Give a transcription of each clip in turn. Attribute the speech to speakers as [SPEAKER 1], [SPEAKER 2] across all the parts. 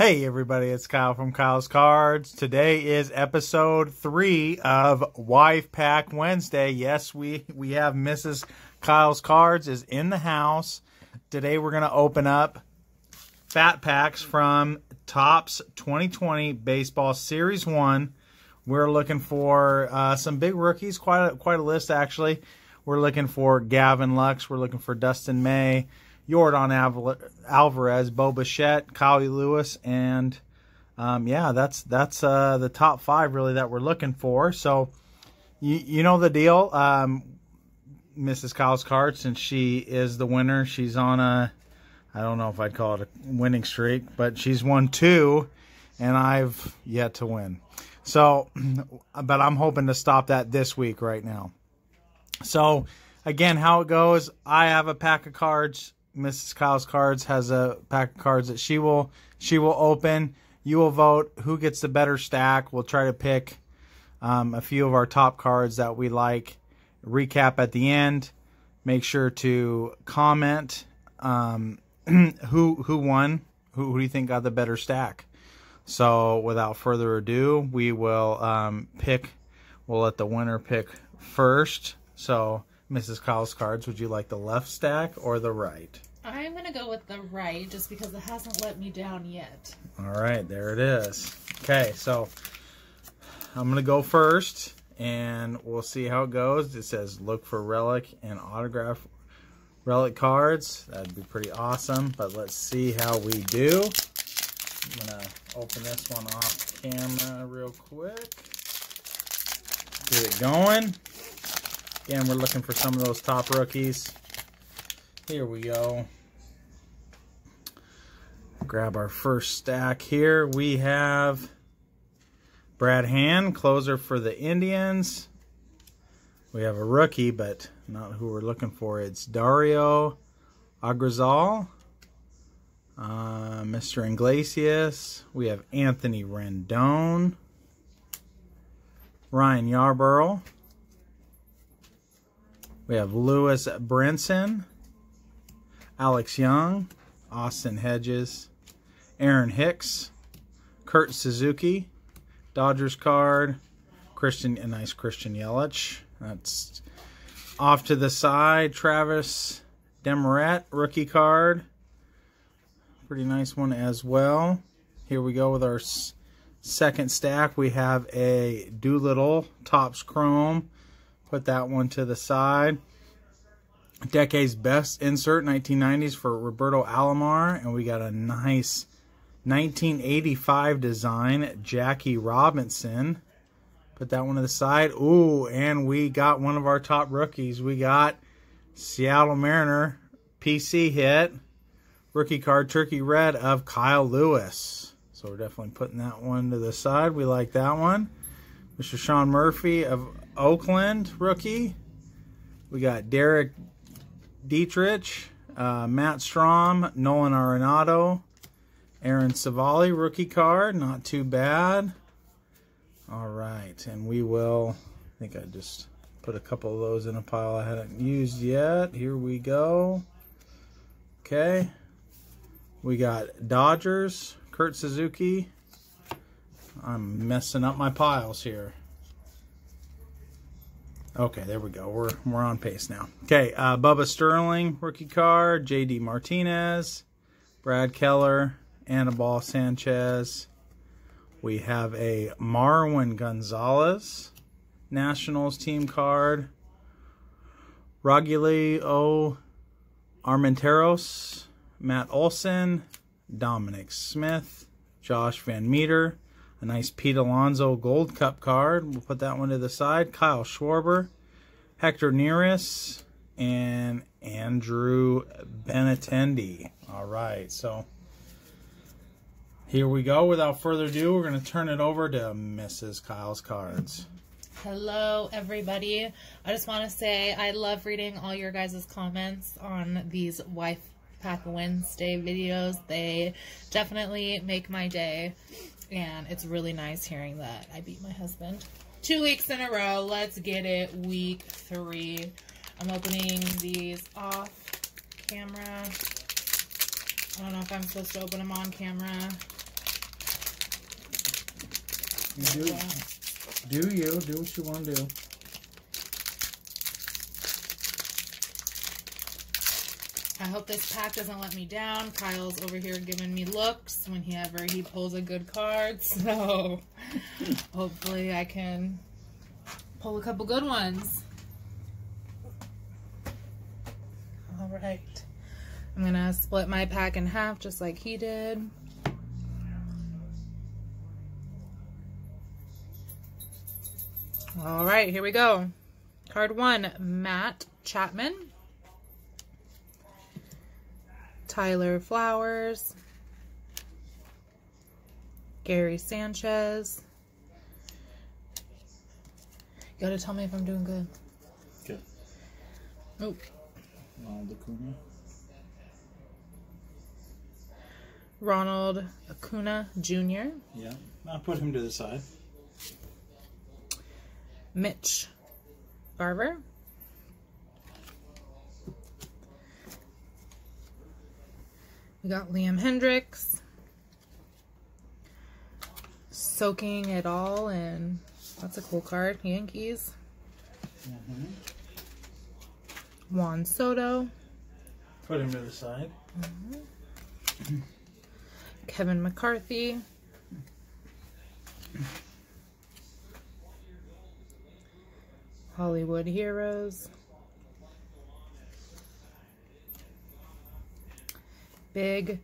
[SPEAKER 1] Hey everybody, it's Kyle from Kyle's Cards. Today is episode three of Wife Pack Wednesday. Yes, we we have Mrs. Kyle's Cards is in the house. Today we're gonna open up fat packs from Topps 2020 Baseball Series One. We're looking for uh, some big rookies, quite a, quite a list actually. We're looking for Gavin Lux. We're looking for Dustin May. Yordan Alvarez, Bo Bichette, Kyle Lewis, and um, yeah, that's that's uh, the top five really that we're looking for. So you you know the deal, um, Mrs. Kyle's card since she is the winner. She's on a I don't know if I'd call it a winning streak, but she's won two, and I've yet to win. So, but I'm hoping to stop that this week right now. So, again, how it goes, I have a pack of cards. Mrs. Kyle's Cards has a pack of cards that she will she will open. You will vote who gets the better stack. We'll try to pick um, a few of our top cards that we like. Recap at the end. Make sure to comment um, who who won. Who, who, do you think got the better stack? So without further ado, we will um, pick. We'll let the winner pick first. So Mrs. Kyle's cards, would you like the left stack or the right?
[SPEAKER 2] I'm going to go with the right just because it hasn't let me down yet.
[SPEAKER 1] All right, there it is. Okay, so I'm going to go first and we'll see how it goes. It says look for relic and autograph relic cards. That'd be pretty awesome, but let's see how we do. I'm going to open this one off camera real quick. Get it going. Again, we're looking for some of those top rookies. Here we go. Grab our first stack here. We have Brad Hand, closer for the Indians. We have a rookie, but not who we're looking for. It's Dario Agrazal, uh, Mr. Inglesias. We have Anthony Rendon, Ryan Yarbrough. We have Lewis Brinson, Alex Young, Austin Hedges, Aaron Hicks, Kurt Suzuki, Dodgers card, Christian, a nice Christian Yelich. That's off to the side. Travis Demeritte, rookie card. Pretty nice one as well. Here we go with our second stack. We have a Doolittle Topps Chrome Put that one to the side. Decade's best insert, 1990s for Roberto Alomar. And we got a nice 1985 design, Jackie Robinson. Put that one to the side. Ooh, and we got one of our top rookies. We got Seattle Mariner PC hit. Rookie card Turkey Red of Kyle Lewis. So we're definitely putting that one to the side. We like that one. Mr. Sean Murphy of Oakland rookie. We got Derek Dietrich, uh, Matt Strahm, Nolan Arenado, Aaron Civale, rookie card. Not too bad. All right, and we will, I think I just put a couple of those in a pile I hadn't used yet. Here we go. Okay. We got Dodgers, Kurt Suzuki. I'm messing up my piles here. Okay, there we go. We're we're on pace now. Okay, uh, Bubba Starling, rookie card. J.D. Martinez, Brad Keller, Anibal Sanchez. We have a Marwin Gonzalez, Nationals team card. O. Armenteros, Matt Olson, Dominic Smith, Josh Van Meter, a nice Pete Alonso Gold Cup card. We'll put that one to the side. Kyle Schwarber, Hector Neris, and Andrew Benintendi. All right, so here we go. Without further ado, we're going to turn it over to Mrs. Kyle's Cards.
[SPEAKER 2] Hello, everybody. I just want to say I love reading all your guys' comments on these Wife Pack Wednesday videos. They definitely make my day and it's really nice hearing that I beat my husband. Two weeks in a row. Let's get it. Week three. I'm opening these off camera. I don't know if I'm supposed to open them on camera.
[SPEAKER 1] You do, do you? Do what you want to do.
[SPEAKER 2] I hope this pack doesn't let me down. Kyle's over here giving me looks whenever he pulls a good card. So hopefully I can pull a couple good ones. All right. I'm going to split my pack in half just like he did. All right, here we go. Card one, Matt Chapman. Tyler Flowers, Gary Sanchez. You gotta tell me if I'm doing good.
[SPEAKER 1] Okay.
[SPEAKER 2] Oh,
[SPEAKER 1] Ronald Acuna.
[SPEAKER 2] Ronald Acuna Jr.,
[SPEAKER 1] Yeah. I'll put him to the side.
[SPEAKER 2] Mitch Garver, we got Liam Hendriks, soaking it all in. That's a cool card. Yankees.
[SPEAKER 1] Mm-hmm.
[SPEAKER 2] Juan Soto,
[SPEAKER 1] Put him to the side.
[SPEAKER 2] Kevin McCarthy. Hollywood Heroes. Big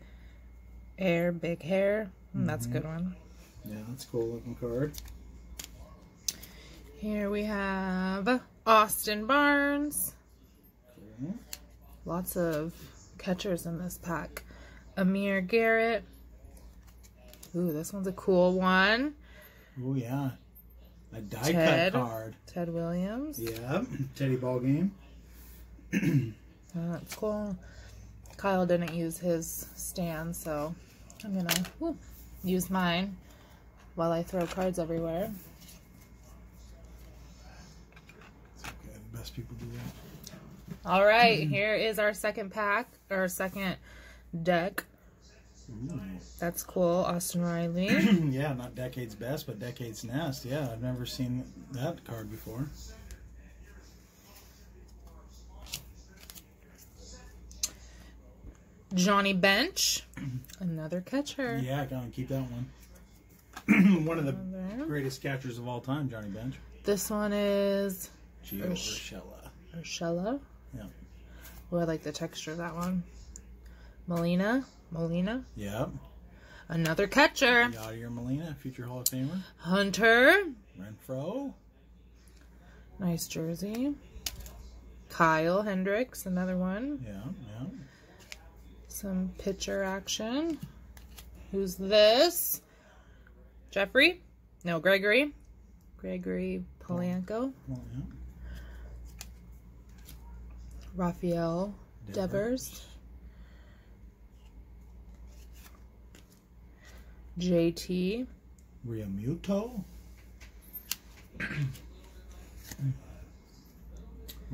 [SPEAKER 2] Air, Big Hair. Mm, That's a good one.
[SPEAKER 1] Yeah, that's a cool looking card.
[SPEAKER 2] Here we have Austin Barnes.
[SPEAKER 1] Cool.
[SPEAKER 2] Lots of catchers in this pack. Amir Garrett. Ooh, this one's a cool one.
[SPEAKER 1] Oh yeah. A die
[SPEAKER 2] Ted.
[SPEAKER 1] cut card.
[SPEAKER 2] Ted Williams.
[SPEAKER 1] Yeah. Teddy ball game.
[SPEAKER 2] That's cool. Kyle didn't use his stand, so I'm gonna use mine while I throw cards everywhere.
[SPEAKER 1] It's okay. The best people do that.
[SPEAKER 2] All right, here is our second pack, or second deck.
[SPEAKER 1] Ooh.
[SPEAKER 2] That's cool. Austin Riley.
[SPEAKER 1] yeah, not decade's best, but decade's nest. Yeah, I've never seen that card before.
[SPEAKER 2] Johnny Bench. Another catcher.
[SPEAKER 1] Yeah, gotta keep that one. one of the
[SPEAKER 2] There.
[SPEAKER 1] greatest catchers of all time, Johnny Bench.
[SPEAKER 2] This one is
[SPEAKER 1] Gio
[SPEAKER 2] Ursh-
[SPEAKER 1] Urshela.
[SPEAKER 2] Urshela.
[SPEAKER 1] Yeah.
[SPEAKER 2] Oh, I like the texture of that one. Molina. Molina.
[SPEAKER 1] Yep.
[SPEAKER 2] Another catcher.
[SPEAKER 1] Yadier Molina, future Hall of Famer.
[SPEAKER 2] Hunter.
[SPEAKER 1] Renfroe.
[SPEAKER 2] Nice jersey. Kyle Hendricks, another one.
[SPEAKER 1] Yeah, yeah.
[SPEAKER 2] Some pitcher action. Who's this? Jeffrey? No, Gregory. Gregory Polanco.
[SPEAKER 1] Well, yeah.
[SPEAKER 2] Rafael Devers. JT.
[SPEAKER 1] Realmuto.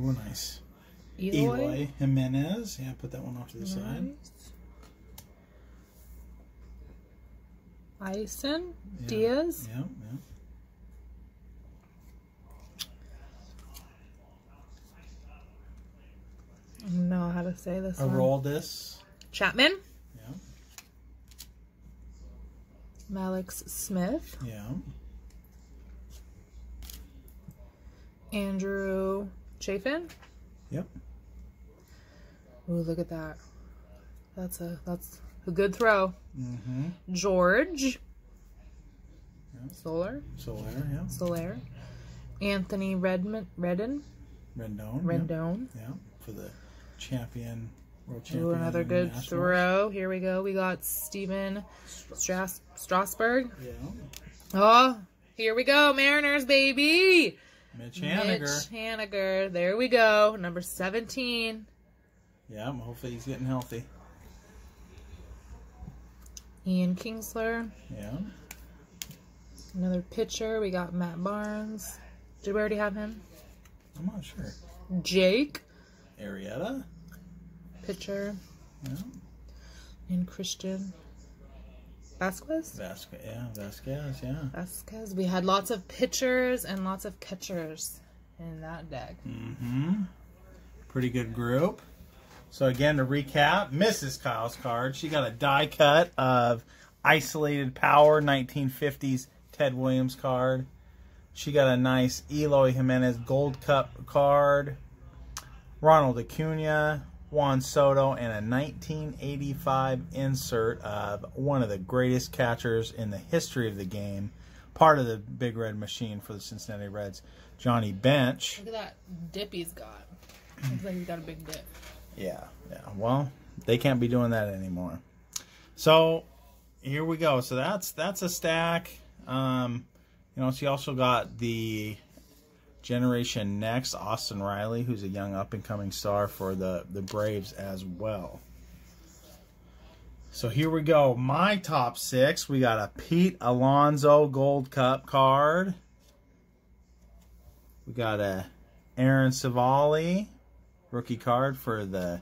[SPEAKER 1] Oh, nice.
[SPEAKER 2] Eloy.
[SPEAKER 1] Eloy Jimenez. Yeah, put that one off to the side.
[SPEAKER 2] Isan
[SPEAKER 1] Yeah.
[SPEAKER 2] Diaz.
[SPEAKER 1] Yeah, yeah.
[SPEAKER 2] I don't know how to say this one.
[SPEAKER 1] Aroldis.
[SPEAKER 2] Chapman.
[SPEAKER 1] Yeah,
[SPEAKER 2] Mallex Smith.
[SPEAKER 1] yeah.
[SPEAKER 2] Andrew Chafin.
[SPEAKER 1] Yep.
[SPEAKER 2] Ooh, look at that. That's a that's a good throw.
[SPEAKER 1] Mm-hmm.
[SPEAKER 2] George.
[SPEAKER 1] Yeah.
[SPEAKER 2] Solar.
[SPEAKER 1] Solaire, yeah.
[SPEAKER 2] Solaire. Anthony Redmond Redden.
[SPEAKER 1] Rendon.
[SPEAKER 2] Rendon.
[SPEAKER 1] Yeah. yeah. For the champion, world champion.
[SPEAKER 2] Ooh, another good
[SPEAKER 1] Nationals.
[SPEAKER 2] throw. Here we go. We got Stephen Stras- Strasburg.
[SPEAKER 1] Yeah.
[SPEAKER 2] Oh, here we go. Mariners, baby.
[SPEAKER 1] Mitch Haniger.
[SPEAKER 2] Mitch Haniger. There we go. Number 17.
[SPEAKER 1] Yeah, hopefully he's getting healthy.
[SPEAKER 2] Ian Kinsler.
[SPEAKER 1] Yeah.
[SPEAKER 2] Another pitcher. We got Matt Barnes. Did we already have him?
[SPEAKER 1] I'm not sure.
[SPEAKER 2] Jake.
[SPEAKER 1] Arrieta.
[SPEAKER 2] Pitcher.
[SPEAKER 1] Yeah.
[SPEAKER 2] And Christian Vazquez.
[SPEAKER 1] Vazquez, yeah, Vazquez, yeah.
[SPEAKER 2] Vazquez. We had lots of pitchers and lots of catchers in that deck.
[SPEAKER 1] Mm-hmm. Pretty good group. So again, to recap, Mrs. Kyle's card. She got a die cut of Isolated Power 1950s Ted Williams card. She got a nice Eloy Jimenez Gold Cup card. Ronald Acuna, Juan Soto, and a 1985 insert of one of the greatest catchers in the history of the game, part of the Big Red Machine for the Cincinnati Reds, Johnny Bench.
[SPEAKER 2] Look at that dip he's got. Looks like he's got a big dip.
[SPEAKER 1] Yeah, yeah. Well, they can't be doing that anymore. So here we go. So that's that's a stack. Um, you know, she also got the Generation Next, Austin Riley, who's a young up and coming star for the, the Braves as well. So here we go. My top six. We got a Pete Alonso Gold Cup card. We got a Aaron Civale rookie card for the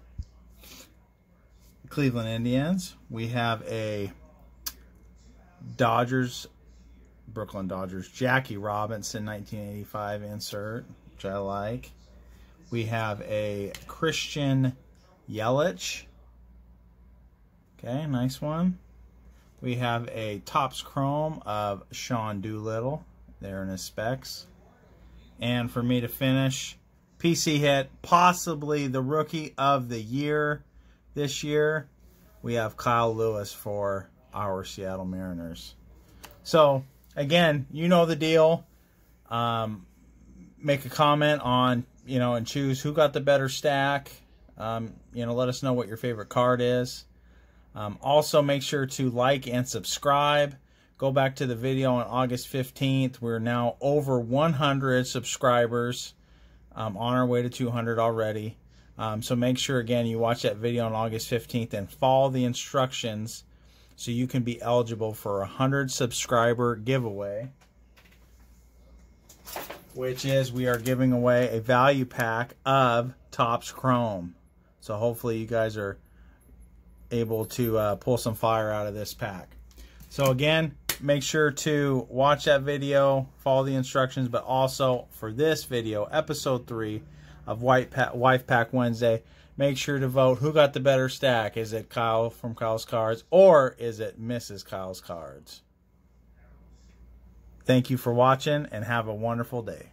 [SPEAKER 1] Cleveland Indians. We have a Dodgers Brooklyn Dodgers. Jackie Robinson, 1985 insert, which I like. We have a Christian Yelich. Okay, nice one. We have a Topps Chrome of Sean Doolittle. There in his specs. And for me to finish, PC hit, possibly the rookie of the year this year. We have Kyle Lewis for our Seattle Mariners. So, again, you know the deal. Um, make a comment on, you know, and choose who got the better stack. Um, you know, let us know what your favorite card is. Um, also, make sure to like and subscribe. Go back to the video on August 15th. We're now over 100 subscribers. Um, on our way to 200 already. Um, so make sure, again, you watch that video on August 15th and follow the instructions so you can be eligible for a 100 subscriber giveaway, which is we are giving away a value pack of Topps Chrome. So hopefully you guys are able to uh, pull some fire out of this pack. So again, make sure to watch that video, follow the instructions, but also for this video, episode 3 of White pa Wife Pack Wednesday, make sure to vote who got the better stack. Is it Kyle from Kyle's Cards or is it Mrs. Kyle's Cards? Thank you for watching and have a wonderful day.